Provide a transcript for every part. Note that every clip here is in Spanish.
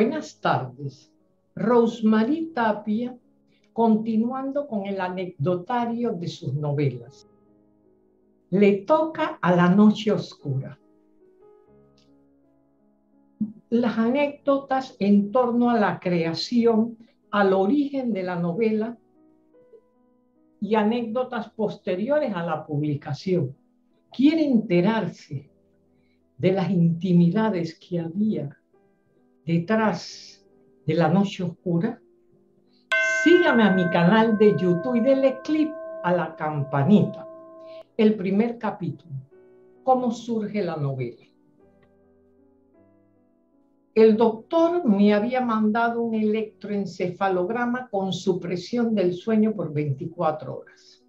Buenas tardes. Rosemary Tapia, continuando con el anecdotario de sus novelas. Le toca a la noche oscura. Las anécdotas en torno a la creación, al origen de la novela y anécdotas posteriores a la publicación. Quiere enterarse de las intimidades que había detrás de la noche oscura, sígame a mi canal de YouTube y denle clic a la campanita. El primer capítulo, cómo surge la novela. El doctor me había mandado un electroencefalograma con supresión del sueño por 24 horas,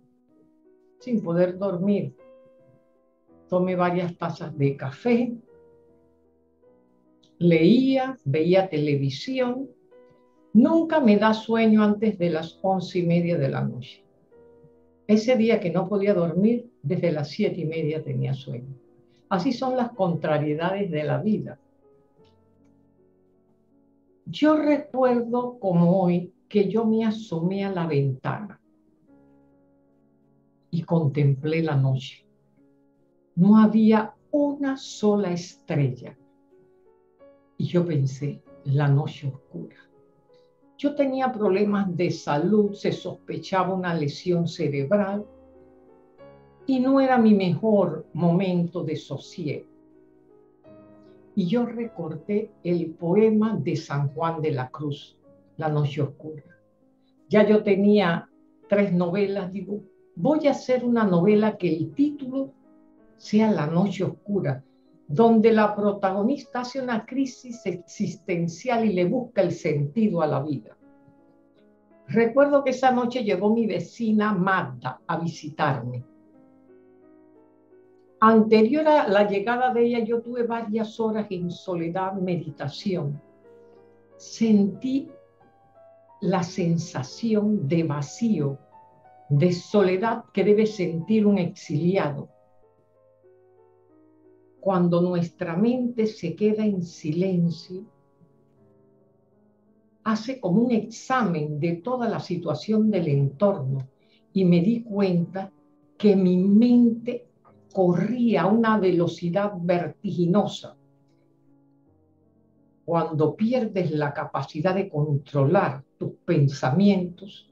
sin poder dormir. Tomé varias tazas de café, leía, veía televisión. Nunca me da sueño antes de las once y media de la noche. Ese día que no podía dormir, desde las siete y media tenía sueño. Así son las contrariedades de la vida. Yo recuerdo como hoy que yo me asomé a la ventana y contemplé la noche. No había una sola estrella. Y yo pensé, la noche oscura. Yo tenía problemas de salud, se sospechaba una lesión cerebral y no era mi mejor momento de sosiego. Y yo recorté el poema de San Juan de la Cruz, La Noche Oscura. Ya yo tenía tres novelas, digo, voy a hacer una novela que el título sea La Noche Oscura, donde la protagonista hace una crisis existencial y le busca el sentido a la vida. Recuerdo que esa noche llegó mi vecina Magda a visitarme. Anterior a la llegada de ella, yo tuve varias horas en soledad, meditación. Sentí la sensación de vacío, de soledad que debe sentir un exiliado cuando nuestra mente se queda en silencio, hace como un examen de toda la situación del entorno y me di cuenta que mi mente corría a una velocidad vertiginosa. Cuando pierdes la capacidad de controlar tus pensamientos,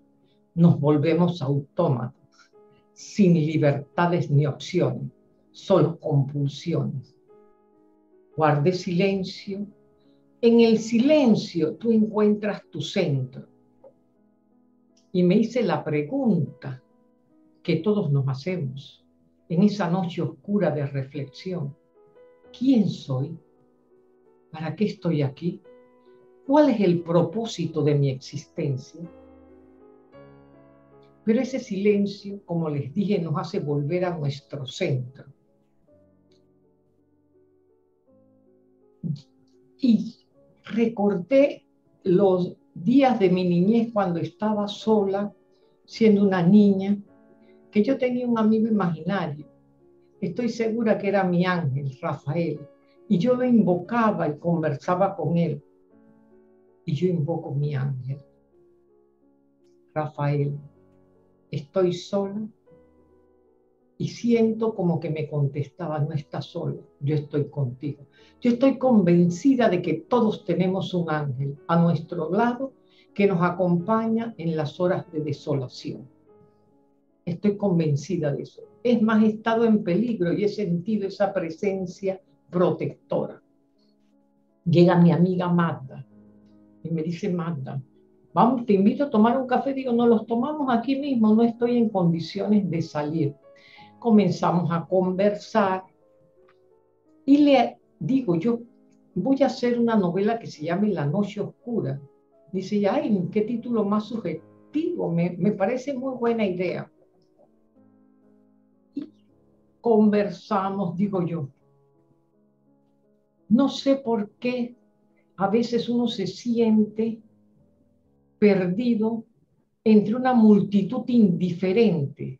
nos volvemos autómatas, sin libertades ni opciones solo compulsiones. Guarde silencio. En el silencio tú encuentras tu centro. Y me hice la pregunta que todos nos hacemos en esa noche oscura de reflexión. ¿Quién soy? ¿Para qué estoy aquí? ¿Cuál es el propósito de mi existencia? Pero ese silencio, como les dije, nos hace volver a nuestro centro. Y recordé los días de mi niñez cuando estaba sola, siendo una niña, que yo tenía un amigo imaginario. Estoy segura que era mi ángel, Rafael. Y yo lo invocaba y conversaba con él. Y yo invoco mi ángel. Rafael, estoy sola y siento como que me contestaba, no estás solo, yo estoy contigo. Yo estoy convencida de que todos tenemos un ángel a nuestro lado que nos acompaña en las horas de desolación. Estoy convencida de eso. Es más, he estado en peligro y he sentido esa presencia protectora. Llega mi amiga Magda y me dice, Magda, vamos, te invito a tomar un café. Digo, no los tomamos aquí mismo, no estoy en condiciones de salir comenzamos a conversar y le digo yo, voy a hacer una novela que se llame La Noche Oscura. Dice, ay, qué título más subjetivo, me, me parece muy buena idea. Y conversamos, digo yo. No sé por qué a veces uno se siente perdido entre una multitud indiferente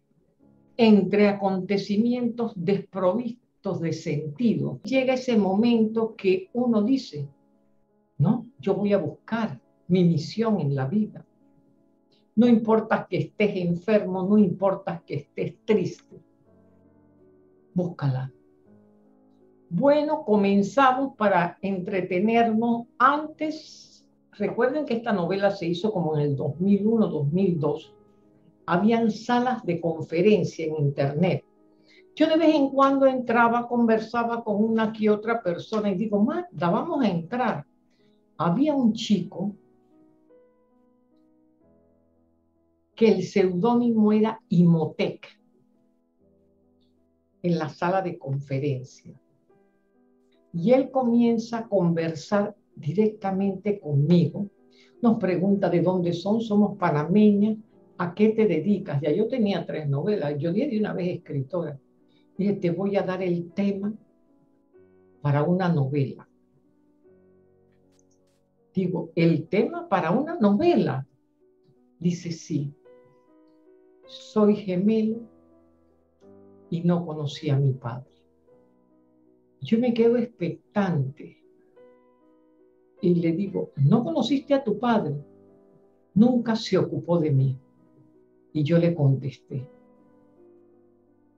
entre acontecimientos desprovistos de sentido. Llega ese momento que uno dice, ¿no? Yo voy a buscar mi misión en la vida. No importa que estés enfermo, no importa que estés triste. Búscala. Bueno, comenzamos para entretenernos. Antes, recuerden que esta novela se hizo como en el 2001-2002. Habían salas de conferencia en internet. Yo de vez en cuando entraba, conversaba con una que otra persona y digo, Magda, vamos a entrar. Había un chico que el seudónimo era Imotec en la sala de conferencia. Y él comienza a conversar directamente conmigo. Nos pregunta de dónde son, somos panameñas, ¿a qué te dedicas? Ya yo tenía tres novelas, yo di de una vez escritora. Dije, te voy a dar el tema para una novela. Digo, ¿el tema para una novela? Dice, sí soy gemelo y no conocí a mi padre. Yo me quedo expectante y le digo, ¿no conociste a tu padre? Nunca se ocupó de mí. Y yo le contesté,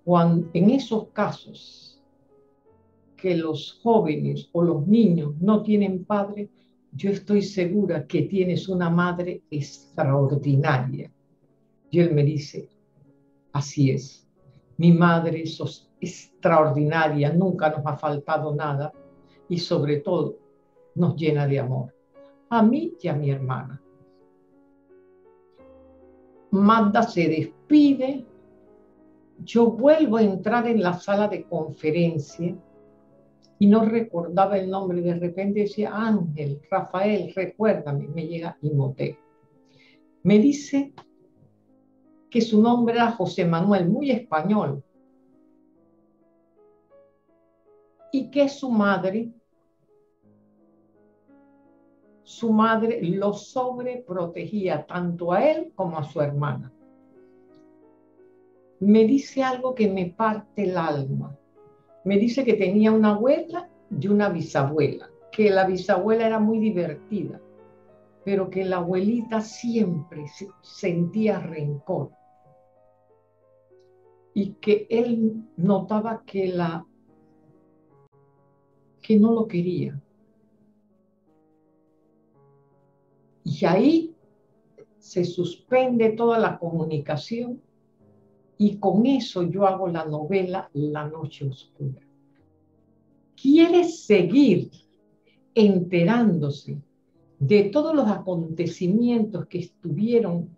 cuando, en esos casos que los jóvenes o los niños no tienen padre, yo estoy segura que tienes una madre extraordinaria y él me dice, así es, mi madre es extraordinaria, nunca nos ha faltado nada y sobre todo nos llena de amor, a mí y a mi hermana. Magda se despide, yo vuelvo a entrar en la sala de conferencia y no recordaba el nombre, de repente decía, Ángel, Rafael, recuérdame, me llega Imhotep. Me dice que su nombre era José Manuel, muy español, y que su madre, su madre lo sobreprotegía tanto a él como a su hermana. Me dice algo que me parte el alma. Me dice que tenía una abuela y una bisabuela, que la bisabuela era muy divertida, pero que la abuelita siempre sentía rencor y que él notaba que la que no lo quería. Y ahí se suspende toda la comunicación y con eso yo hago la novela La Noche Oscura. ¿Quieres seguir enterándose de todos los acontecimientos que estuvieron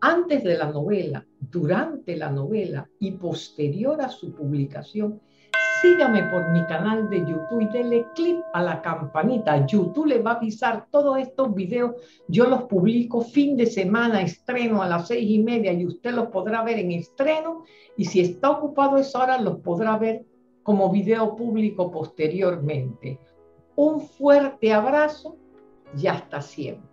antes de la novela, durante la novela y posterior a su publicación, sígame por mi canal de YouTube y dele clic a la campanita. YouTube le va a avisar todos estos videos. Yo los publico fin de semana, estreno a las seis y media y usted los podrá ver en estreno. Y si está ocupado esa hora, los podrá ver como video público posteriormente. Un fuerte abrazo y hasta siempre.